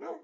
No.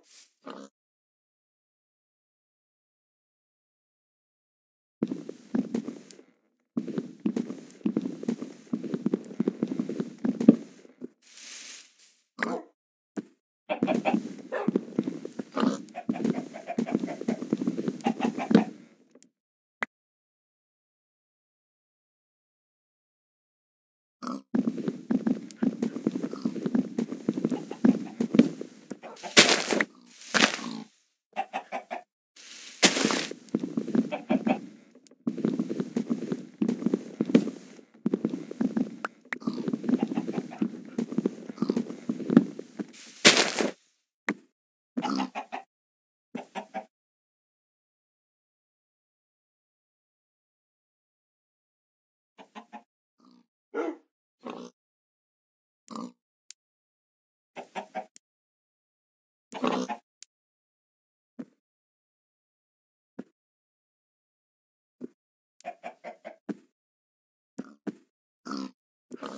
Uh,